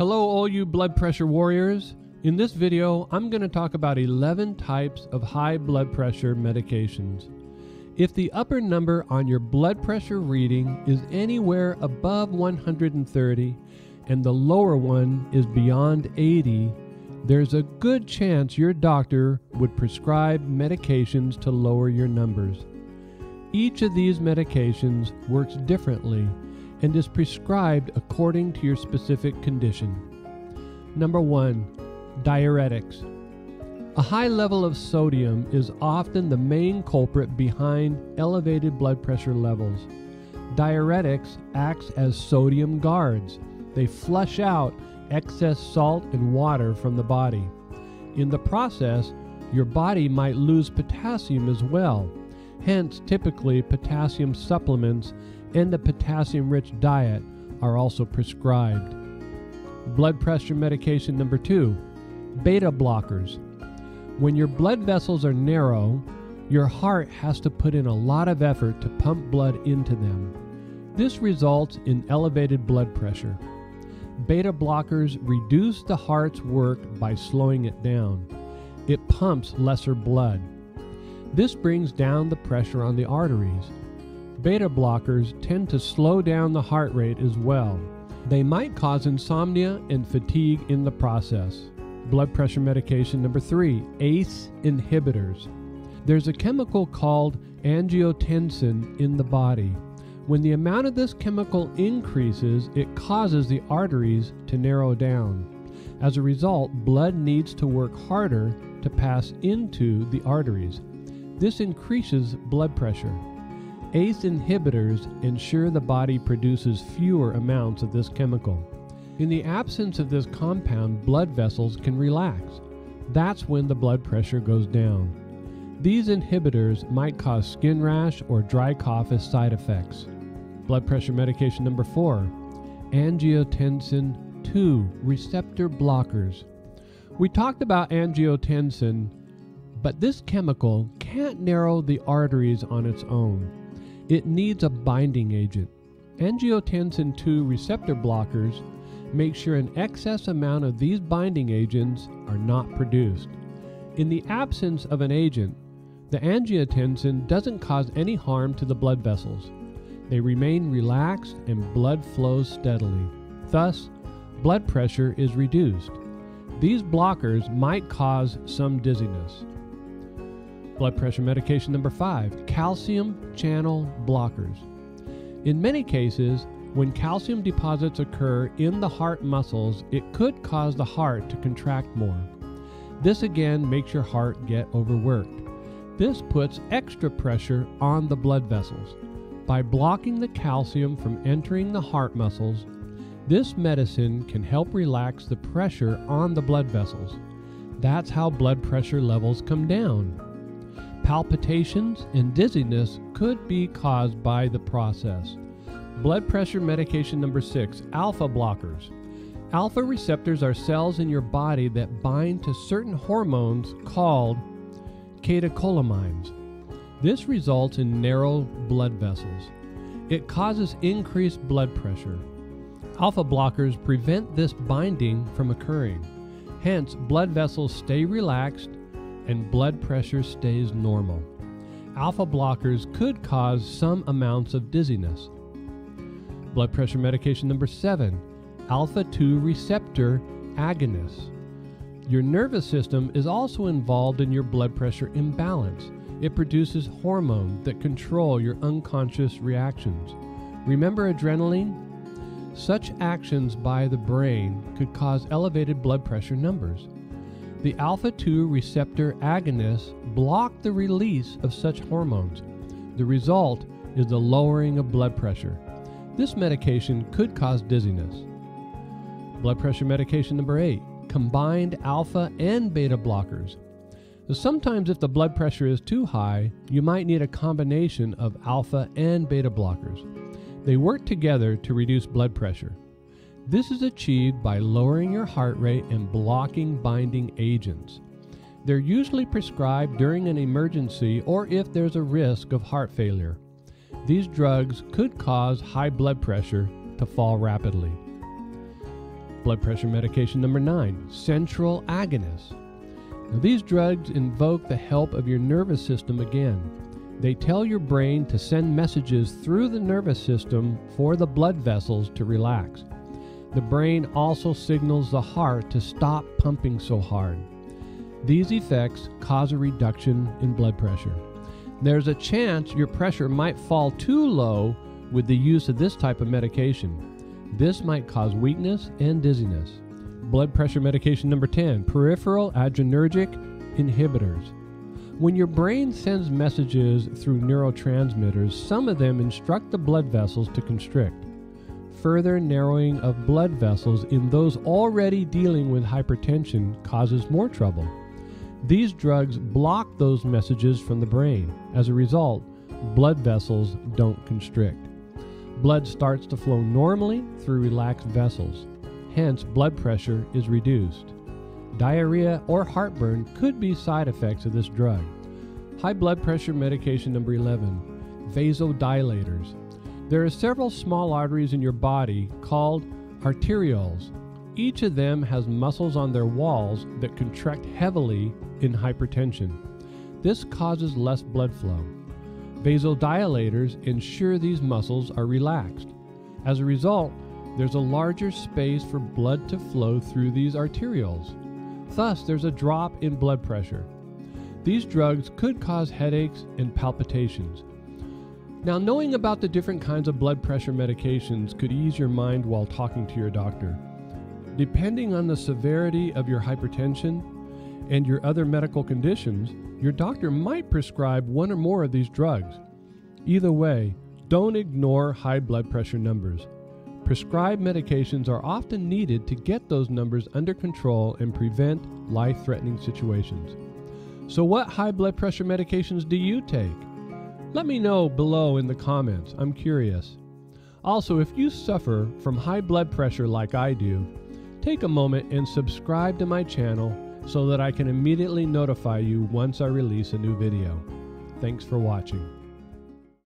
Hello, all you blood pressure warriors. In this video, I'm going to talk about 11 types of high blood pressure medications. If the upper number on your blood pressure reading is anywhere above 130 and the lower one is beyond 80, there's a good chance your doctor would prescribe medications to lower your numbers. Each of these medications works differently and is prescribed according to your specific condition. Number one, diuretics. A high level of sodium is often the main culprit behind elevated blood pressure levels. Diuretics acts as sodium guards. They flush out excess salt and water from the body. In the process, your body might lose potassium as well. Hence, typically potassium supplements and a potassium rich diet are also prescribed. Blood pressure medication number two beta blockers. When your blood vessels are narrow, your heart has to put in a lot of effort to pump blood into them. This results in elevated blood pressure. Beta blockers reduce the heart's work by slowing it down. It pumps lesser blood. This brings down the pressure on the arteries. Beta blockers tend to slow down the heart rate as well. They might cause insomnia and fatigue in the process. Blood pressure medication number three ACE inhibitors. There's a chemical called angiotensin in the body. When the amount of this chemical increases, it causes the arteries to narrow down. As a result, blood needs to work harder to pass into the arteries. This increases blood pressure. ACE inhibitors ensure the body produces fewer amounts of this chemical. In the absence of this compound, blood vessels can relax. That's when the blood pressure goes down. These inhibitors might cause skin rash or dry cough as side effects. Blood pressure medication number four angiotensin 2 receptor blockers. We talked about angiotensin, but this chemical can't narrow the arteries on its own. It needs a binding agent. Angiotensin II receptor blockers make sure an excess amount of these binding agents are not produced. In the absence of an agent, the angiotensin doesn't cause any harm to the blood vessels. They remain relaxed and blood flows steadily. Thus, blood pressure is reduced. These blockers might cause some dizziness. Blood pressure medication number five calcium channel blockers. In many cases, when calcium deposits occur in the heart muscles, it could cause the heart to contract more. This again makes your heart get overworked. This puts extra pressure on the blood vessels. By blocking the calcium from entering the heart muscles, this medicine can help relax the pressure on the blood vessels. That's how blood pressure levels come down. Palpitations and dizziness could be caused by the process. Blood pressure medication number six alpha blockers. Alpha receptors are cells in your body that bind to certain hormones called catecholamines. This results in narrow blood vessels. It causes increased blood pressure. Alpha blockers prevent this binding from occurring. Hence, blood vessels stay relaxed and blood pressure stays normal. Alpha blockers could cause some amounts of dizziness. Blood pressure medication number seven alpha 2 receptor agonists. Your nervous system is also involved in your blood pressure imbalance. It produces hormones that control your unconscious reactions. Remember adrenaline? Such actions by the brain could cause elevated blood pressure numbers. The alpha 2 receptor agonists block the release of such hormones. The result is the lowering of blood pressure. This medication could cause dizziness. Blood pressure medication number 8 combined alpha and beta blockers. Sometimes, if the blood pressure is too high, you might need a combination of alpha and beta blockers. They work together to reduce blood pressure. This is achieved by lowering your heart rate and blocking binding agents. They're usually prescribed during an emergency or if there's a risk of heart failure. These drugs could cause high blood pressure to fall rapidly. Blood pressure medication number nine, central agonists. Now, these drugs invoke the help of your nervous system again. They tell your brain to send messages through the nervous system for the blood vessels to relax. The brain also signals the heart to stop pumping so hard. These effects cause a reduction in blood pressure. There's a chance your pressure might fall too low with the use of this type of medication. This might cause weakness and dizziness. Blood pressure medication number 10 peripheral adrenergic inhibitors. When your brain sends messages through neurotransmitters, some of them instruct the blood vessels to constrict. Further narrowing of blood vessels in those already dealing with hypertension causes more trouble. These drugs block those messages from the brain. As a result, blood vessels don't constrict. Blood starts to flow normally through relaxed vessels. Hence, blood pressure is reduced. Diarrhea or heartburn could be side effects of this drug. High blood pressure medication number 11, vasodilators. There are several small arteries in your body called arterioles. Each of them has muscles on their walls that contract heavily in hypertension. This causes less blood flow. Vasodilators ensure these muscles are relaxed. As a result, there's a larger space for blood to flow through these arterioles. Thus, there's a drop in blood pressure. These drugs could cause headaches and palpitations. Now, knowing about the different kinds of blood pressure medications could ease your mind while talking to your doctor. Depending on the severity of your hypertension and your other medical conditions, your doctor might prescribe one or more of these drugs. Either way, don't ignore high blood pressure numbers. Prescribed medications are often needed to get those numbers under control and prevent life threatening situations. So, what high blood pressure medications do you take? Let me know below in the comments. I'm curious. Also, if you suffer from high blood pressure like I do, take a moment and subscribe to my channel so that I can immediately notify you once I release a new video. Thanks for watching.